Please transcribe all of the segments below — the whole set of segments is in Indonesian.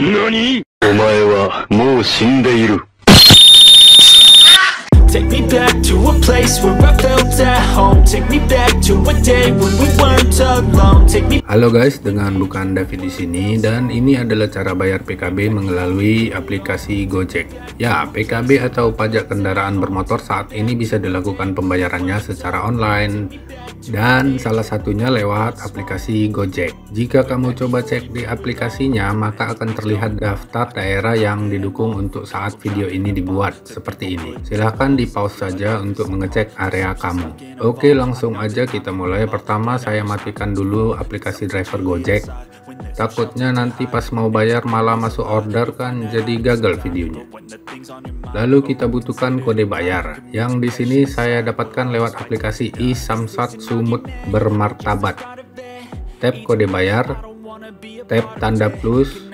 何お前はもう死んでいる。Take me back to a place where I felt Halo guys, dengan bukan David di sini dan ini adalah cara bayar PKB melalui aplikasi Gojek. Ya, PKB atau pajak kendaraan bermotor saat ini bisa dilakukan pembayarannya secara online dan salah satunya lewat aplikasi Gojek. Jika kamu coba cek di aplikasinya, maka akan terlihat daftar daerah yang didukung untuk saat video ini dibuat seperti ini. Silahkan di pause saja untuk mengecek area kamu. Oke, langsung aja kita mulai. Pertama, saya matikan dulu aplikasi driver Gojek. Takutnya nanti pas mau bayar malah masuk order kan jadi gagal videonya. Lalu kita butuhkan kode bayar. Yang di sini saya dapatkan lewat aplikasi e-samsat sumut bermartabat. Tap kode bayar tap tanda plus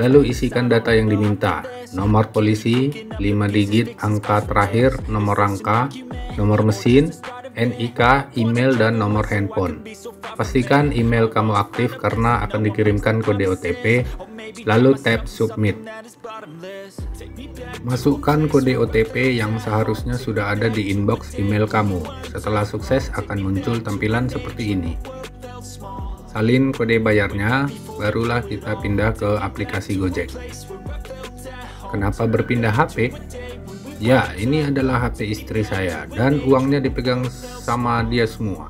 lalu isikan data yang diminta nomor polisi 5 digit angka terakhir nomor rangka nomor mesin NIK, email, dan nomor handphone. Pastikan email kamu aktif karena akan dikirimkan kode OTP, lalu tap submit. Masukkan kode OTP yang seharusnya sudah ada di inbox email kamu. Setelah sukses akan muncul tampilan seperti ini. Salin kode bayarnya, barulah kita pindah ke aplikasi Gojek. Kenapa berpindah HP? Ya, ini adalah HP istri saya dan uangnya dipegang sama dia semua.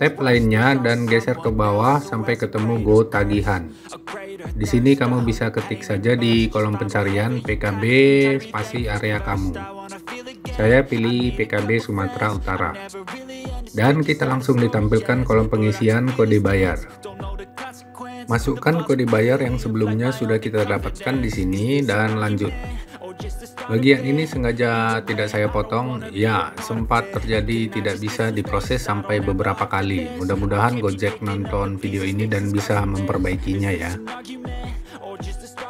Tap lainnya dan geser ke bawah sampai ketemu Go Tagihan. Di sini kamu bisa ketik saja di kolom pencarian PKB spasi area kamu. Saya pilih PKB Sumatera Utara. Dan kita langsung ditampilkan kolom pengisian kode bayar. Masukkan kode bayar yang sebelumnya sudah kita dapatkan di sini dan lanjut. Bagian ini sengaja tidak saya potong, ya sempat terjadi tidak bisa diproses sampai beberapa kali. Mudah-mudahan Gojek nonton video ini dan bisa memperbaikinya ya.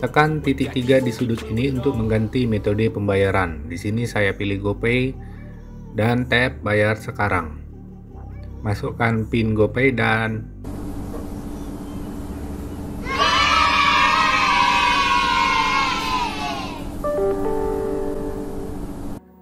Tekan titik tiga di sudut ini untuk mengganti metode pembayaran. Di sini saya pilih GoPay dan tap bayar sekarang. Masukkan PIN GoPay dan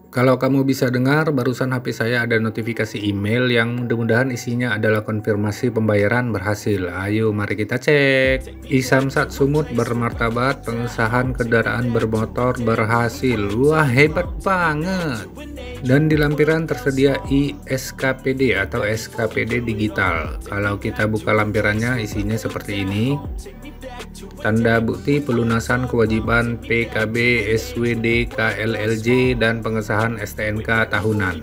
Kalau kamu bisa dengar, barusan HP saya ada notifikasi email yang mudah-mudahan isinya adalah konfirmasi pembayaran berhasil. Ayo mari kita cek. Isamsat Sumut bermartabat pengesahan kendaraan bermotor berhasil. Wah hebat banget. Dan di lampiran tersedia ISKPD atau SKPD digital. Kalau kita buka lampirannya isinya seperti ini tanda bukti pelunasan kewajiban PKB, SWD, KLLJ, dan pengesahan STNK tahunan.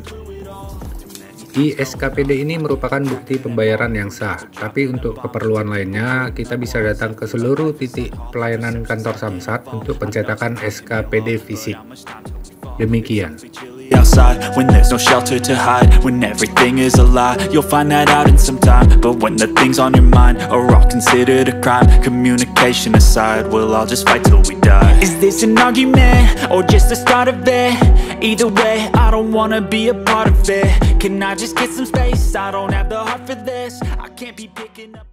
ISKPD ini merupakan bukti pembayaran yang sah, tapi untuk keperluan lainnya, kita bisa datang ke seluruh titik pelayanan kantor Samsat untuk pencetakan SKPD fisik. Demikian. Outside When there's no shelter to hide When everything is a lie You'll find that out in some time But when the things on your mind Are all considered a crime Communication aside We'll all just fight till we die Is this an argument? Or just the start of it? Either way I don't wanna be a part of it Can I just get some space? I don't have the heart for this I can't be picking up